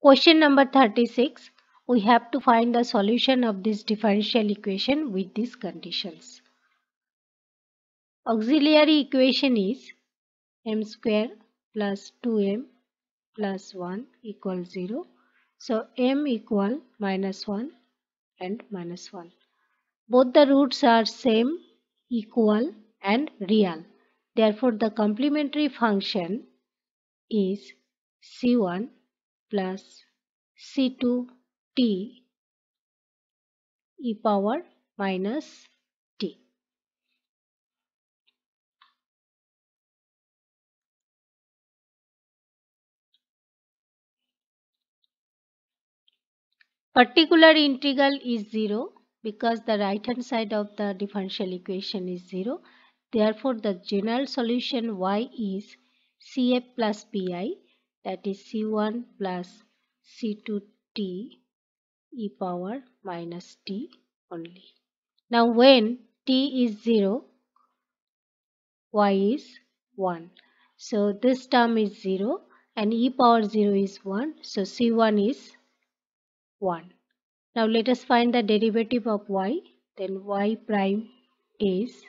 Question number 36. We have to find the solution of this differential equation with these conditions. Auxiliary equation is m square plus 2m plus 1 equals 0. So m equal minus 1 and minus 1. Both the roots are same, equal and real. Therefore the complementary function is c1 plus c2t e power minus t. Particular integral is 0 because the right hand side of the differential equation is 0. Therefore, the general solution y is cf plus pi that is c1 plus c2t e power minus t only. Now when t is 0, y is 1. So this term is 0 and e power 0 is 1. So c1 is 1. Now let us find the derivative of y. Then y prime is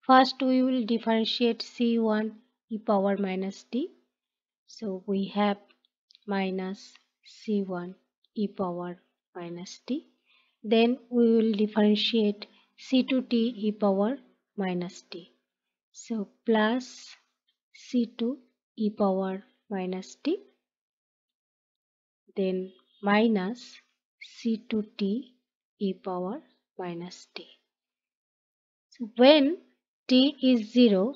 First we will differentiate c1 e power minus t. So we have minus c1 e power minus t. Then we will differentiate c2t e power minus t. So plus c2 e power minus t. Then minus c2t e power minus t. So when t is 0,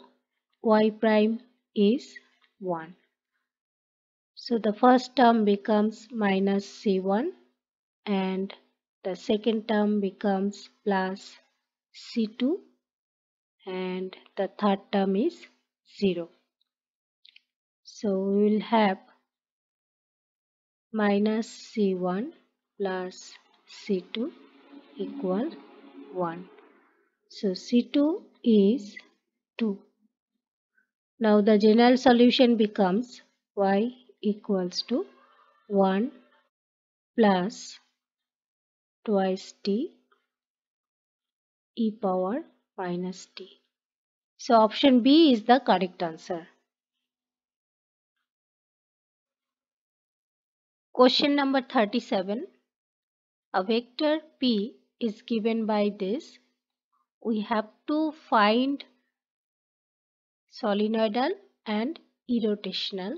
y prime is 1. So the first term becomes minus c1 and the second term becomes plus c2 and the third term is 0. So we will have minus c1 plus c2 equal 1. So C2 is 2. Now the general solution becomes y equals to 1 plus twice t e power minus t. So option B is the correct answer. Question number 37. A vector p is given by this we have to find solenoidal and irrotational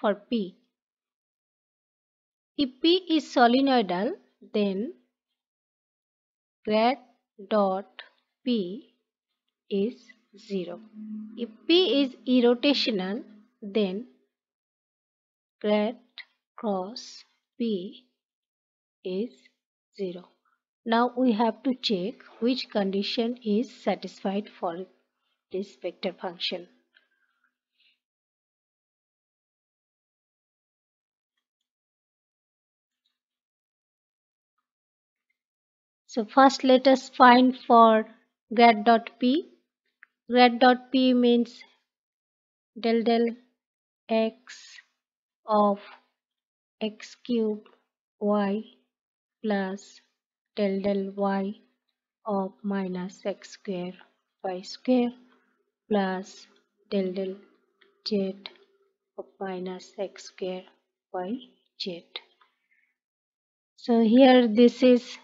for P. If P is solenoidal, then grad dot P is 0. If P is irrotational, then grad cross P is 0. Now we have to check which condition is satisfied for this vector function. So first let us find for grad dot p. Grad dot p means del del x of x cube y plus del del y of minus x square y square plus del del z of minus x square y z. So here this is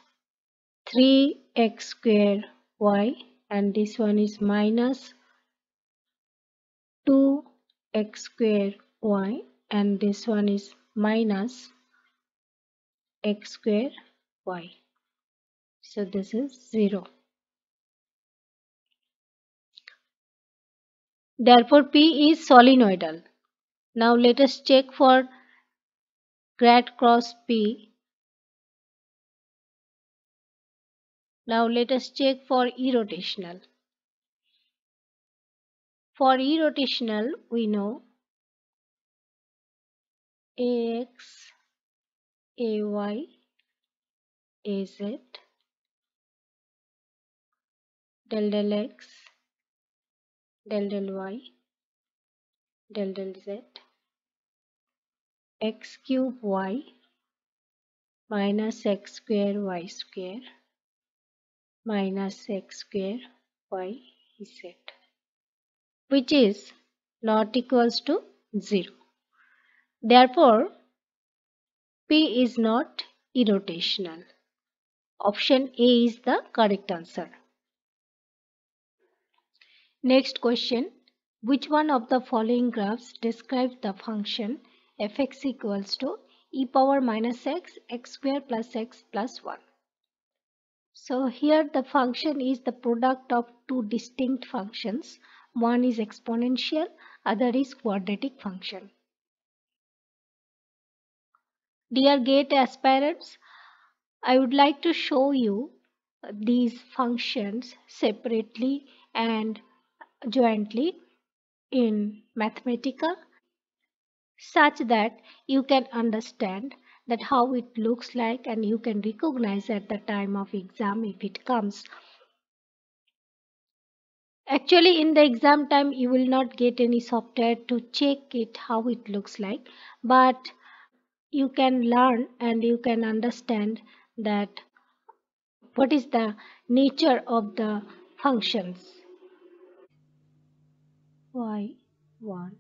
3x square y and this one is minus 2x square y and this one is minus x square y. So this is 0. Therefore P is solenoidal. Now let us check for grad cross P. Now let us check for irrotational. For irrotational we know AX, AY, AZ del del x del del y del del z x cube y minus x square y square minus x square y z which is not equals to 0. Therefore, P is not irrotational. Option A is the correct answer. Next question. Which one of the following graphs describes the function fx equals to e power minus x, x square plus x plus 1? So here the function is the product of two distinct functions. One is exponential, other is quadratic function. Dear GATE aspirants, I would like to show you these functions separately and jointly in Mathematica such that you can understand that how it looks like and you can recognize at the time of exam if it comes. Actually in the exam time you will not get any software to check it how it looks like but you can learn and you can understand that what is the nature of the functions y1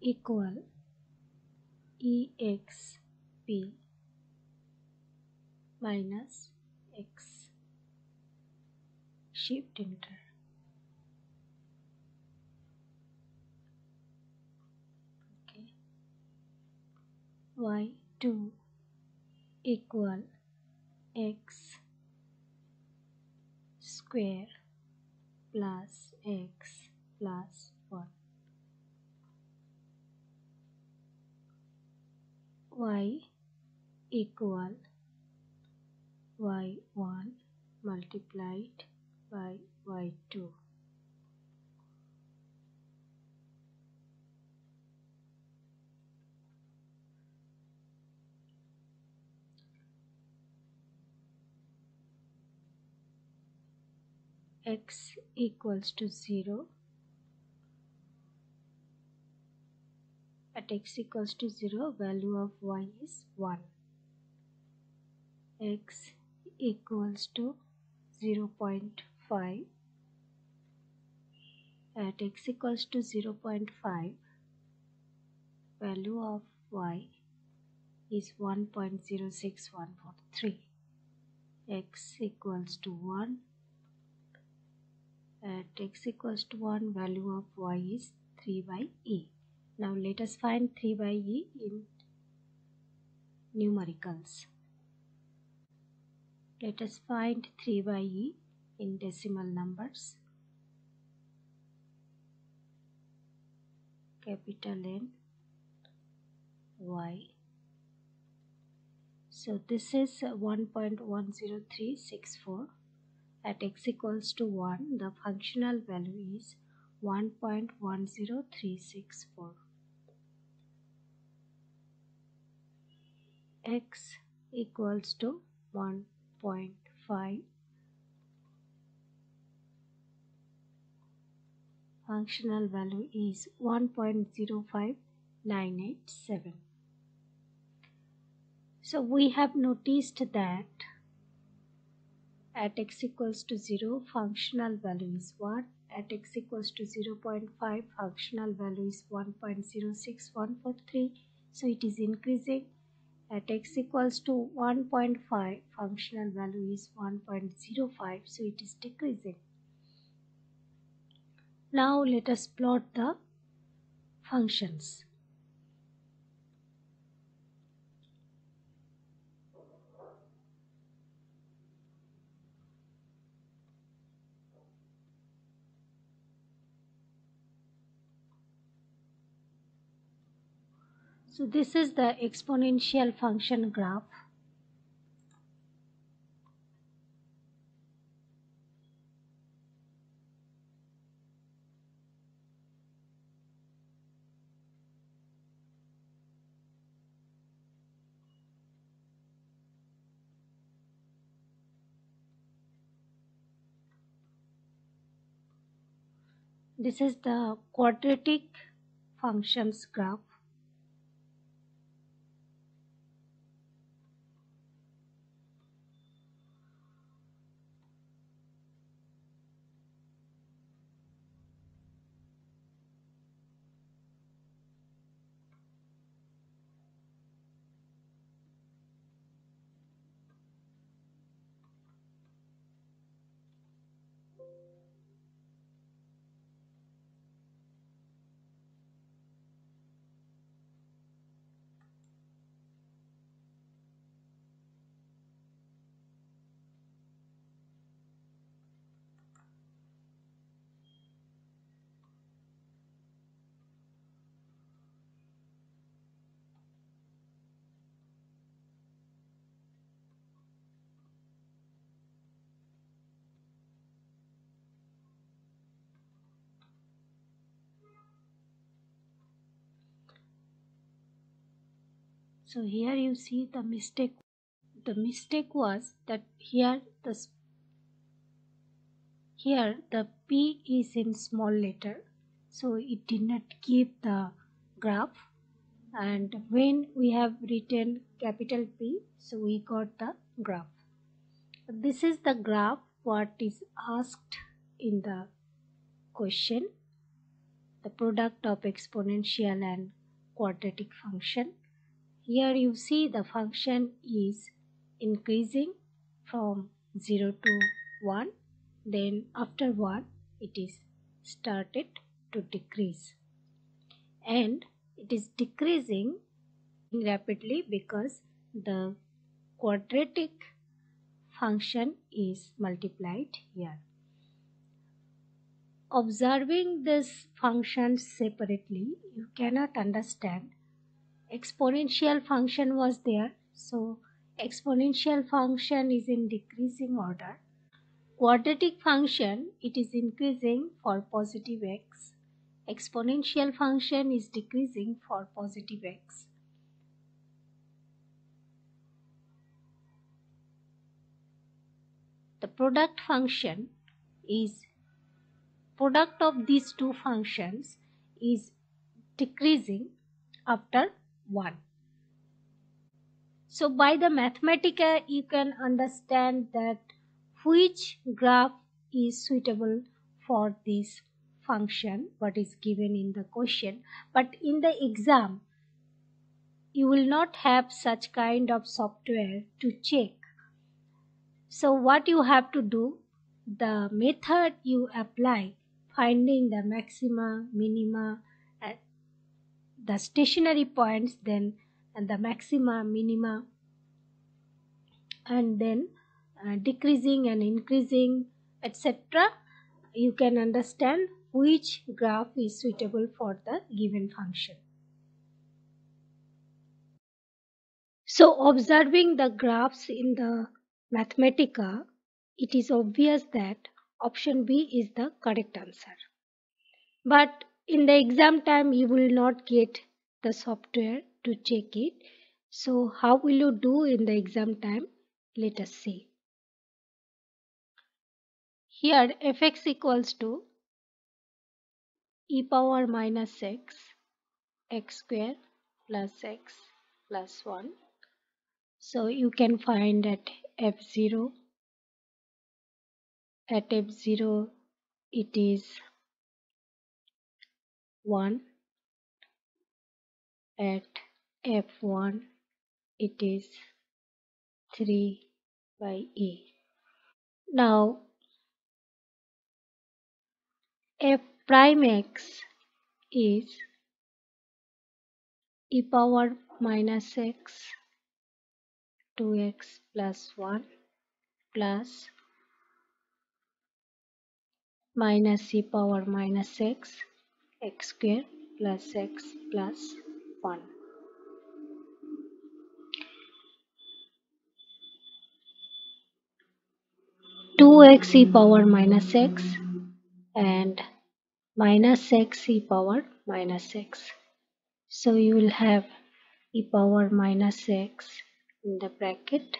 equal exp minus x. Shift enter. Okay. Y2 equal x square plus x plus 1 y equal y1 multiplied by y2 x equals to 0 at x equals to 0 value of y is 1 x equals to 0 0.5 at x equals to 0 0.5 value of y is 1.06143 x equals to 1 at x equals to 1 value of y is 3 by e now let us find 3 by e in numericals. Let us find 3 by e in decimal numbers. Capital N Y. So this is 1.10364 at x equals to 1 the functional value is 1.10364 x equals to 1.5 functional value is 1.05987 so we have noticed that at x equals to 0 functional value is 1 at x equals to 0.5 functional value is 1.06143 so it is increasing at x equals to 1.5 functional value is 1.05 so it is decreasing. Now let us plot the functions So this is the exponential function graph. This is the quadratic functions graph. So here you see the mistake. The mistake was that here the here the P is in small letter so it did not give the graph and when we have written capital P so we got the graph. This is the graph what is asked in the question the product of exponential and quadratic function. Here you see the function is increasing from 0 to 1 then after 1 it is started to decrease and it is decreasing rapidly because the quadratic function is multiplied here. Observing this function separately, you cannot understand. Exponential function was there, so exponential function is in decreasing order Quadratic function, it is increasing for positive x. Exponential function is decreasing for positive x. The product function is product of these two functions is decreasing after 1. So by the Mathematica you can understand that which graph is suitable for this function what is given in the question but in the exam you will not have such kind of software to check so what you have to do the method you apply finding the maxima minima the stationary points then and the maxima minima and then uh, decreasing and increasing etc you can understand which graph is suitable for the given function. So observing the graphs in the Mathematica, it is obvious that option B is the correct answer. But in the exam time, you will not get the software to check it. So how will you do in the exam time? Let us see. Here fx equals to e power minus x x square plus x plus 1. So you can find at f0 at f0 it is 1 at f1 it is 3 by e. Now f prime x is e power minus x 2x plus 1 plus minus e power minus x x square plus x plus 1. Two x e power minus x and minus x e power minus x. So you will have e power minus x in the bracket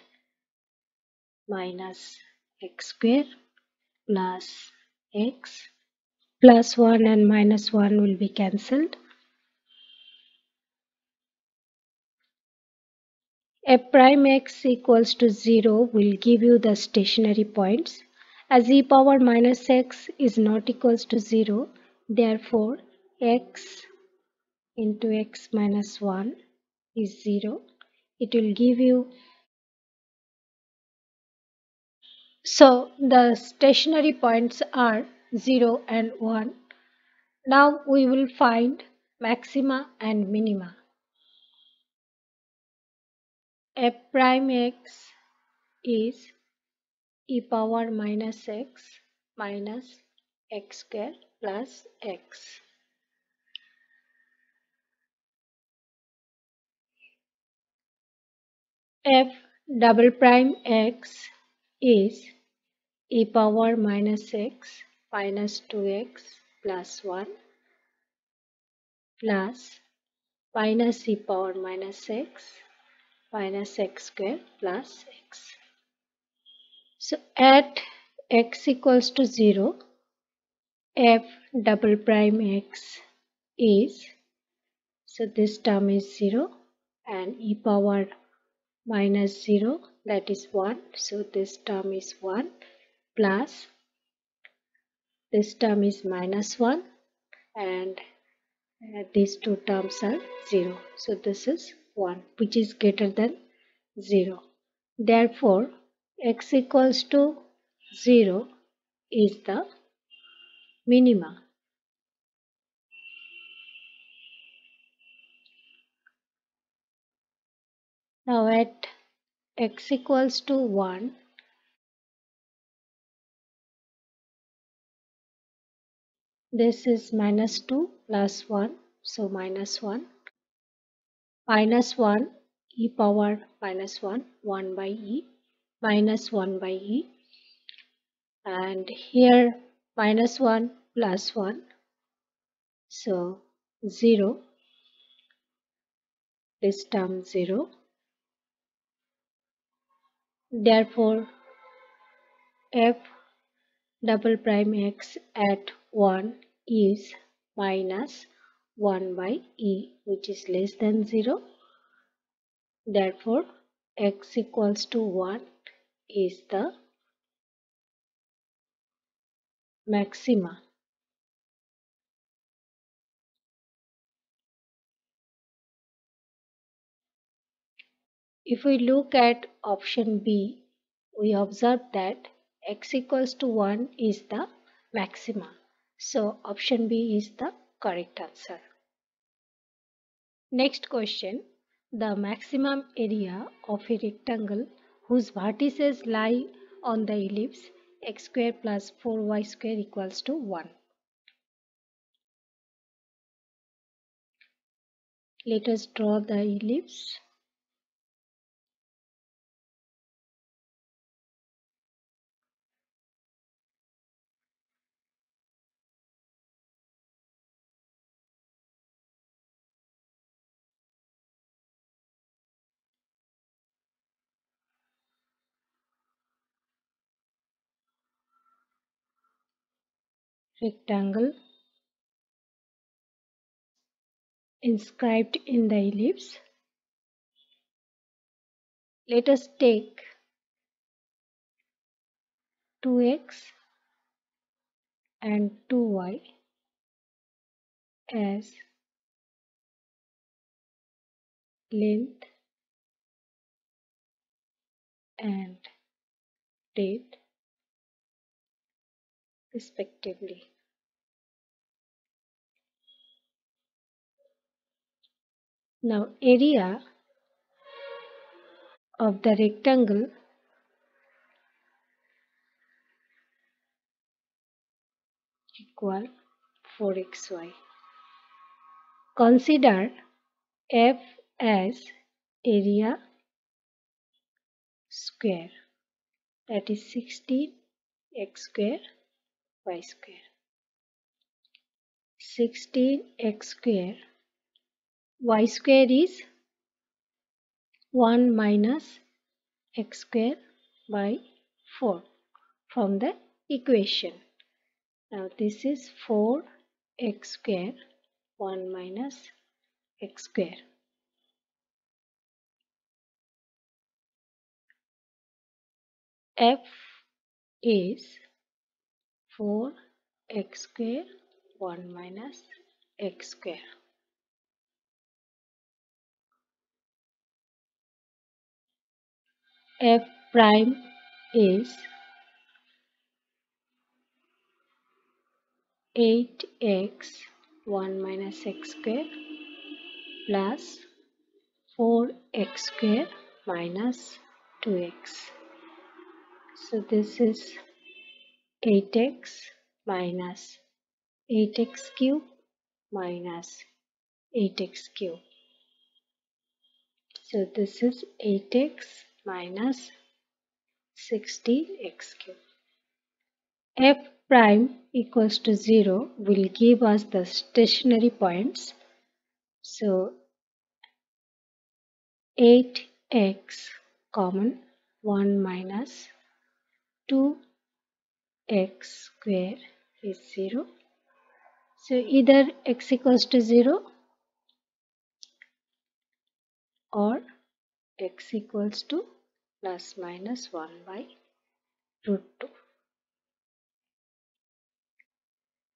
minus x square plus x plus 1 and minus 1 will be cancelled. f prime x equals to 0 will give you the stationary points as e power minus x is not equals to 0, therefore x into x minus 1 is 0. It will give you so the stationary points are 0 and 1. Now we will find maxima and minima. f prime x is e power minus x minus x square plus x. f double prime x is e power minus x minus 2x plus 1 plus minus e power minus x minus x square plus x. So at x equals to 0, f double prime x is, so this term is 0 and e power minus 0 that is 1. So this term is 1 plus this term is minus 1 and uh, these two terms are 0. So this is 1 which is greater than 0. Therefore x equals to 0 is the minima. Now at x equals to 1 this is minus 2 plus 1 so minus 1 minus 1 e power minus 1 1 by e minus 1 by e. And here minus 1 plus 1 so 0 this term 0 therefore f double prime x at 1 is minus 1 by e which is less than 0 therefore x equals to 1 is the maxima. If we look at option B, we observe that x equals to 1 is the maxima. So option B is the correct answer. Next question. The maximum area of a rectangle whose vertices lie on the ellipse x square plus 4y square equals to 1. Let us draw the ellipse. Rectangle inscribed in the ellipse. Let us take 2x and 2y as length and depth respectively. Now area of the rectangle equal 4xy. Consider f as area square that is 16 x square y square 16 x square y square is 1 minus x square by 4 from the equation. Now this is 4 x square 1 minus x square. f is 4 x square 1 minus x square. f prime is 8x 1 minus x square plus 4x square minus 2x. So this is 8x minus 8x cube minus 8x cube. So this is 8x minus 60x cube. f prime equals to 0 will give us the stationary points. So 8 x common 1 minus 2x square is 0. So either x equals to 0 or x equals to plus minus 1 by root 2.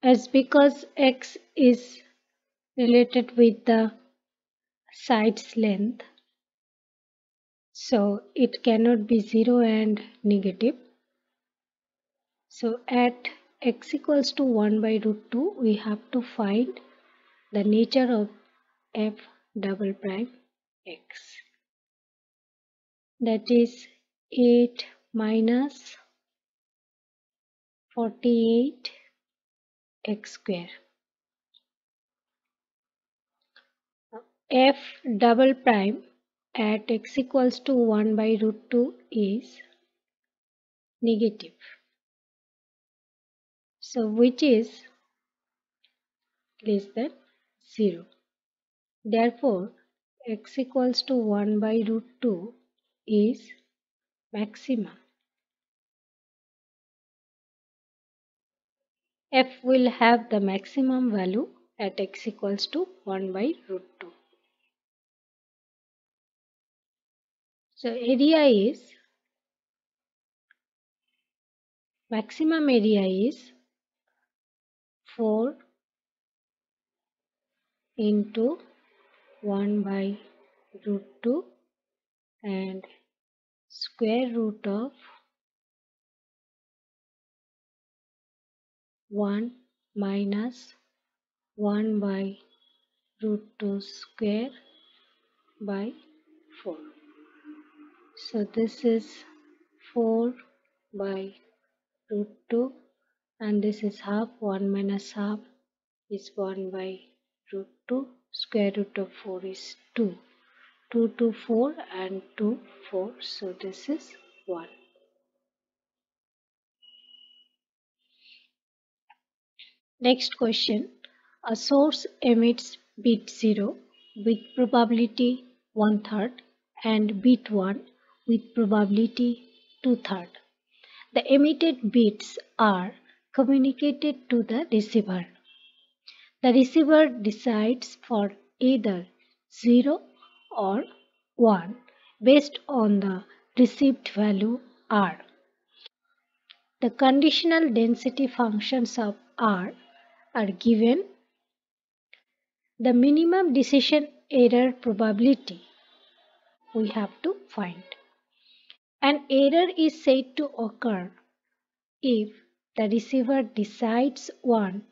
As because x is related with the side's length, so it cannot be 0 and negative. So at x equals to 1 by root 2, we have to find the nature of f double prime x. That is 8 minus 48 x square. f double prime at x equals to 1 by root 2 is negative. So which is less than 0. Therefore, x equals to 1 by root 2 is maximum. f will have the maximum value at x equals to 1 by root 2. So area is maximum area is 4 into 1 by root 2 and square root of 1 minus 1 by root 2 square by 4. So this is 4 by root 2 and this is half 1 minus half is 1 by root 2 square root of 4 is 2 2 to 4 and 2 4 so this is 1 next question. A source emits bit 0 with probability one third and bit 1 with probability two third the emitted bits are communicated to the receiver the receiver decides for either 0 or 1 based on the received value R. The conditional density functions of R are given. The minimum decision error probability we have to find. An error is said to occur if the receiver decides 1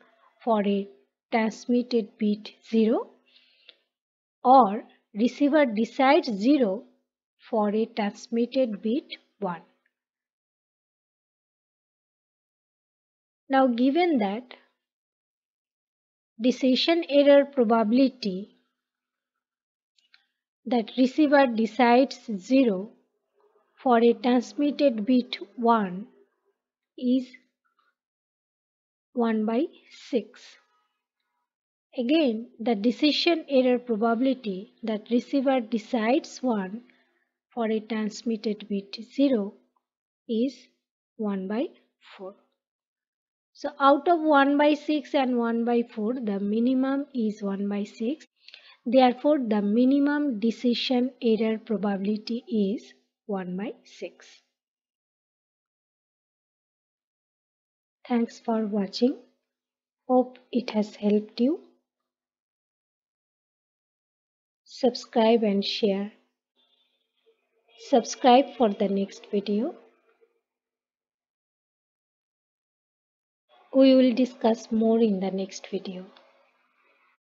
for a transmitted bit 0 or receiver decides 0 for a transmitted bit 1. Now given that decision error probability that receiver decides 0 for a transmitted bit 1 is 1 by 6. Again, the decision error probability that receiver decides 1 for a transmitted bit 0 is 1 by 4. So out of 1 by 6 and 1 by 4, the minimum is 1 by 6. Therefore, the minimum decision error probability is 1 by 6. Thanks for watching. Hope it has helped you. subscribe and share. Subscribe for the next video. We will discuss more in the next video.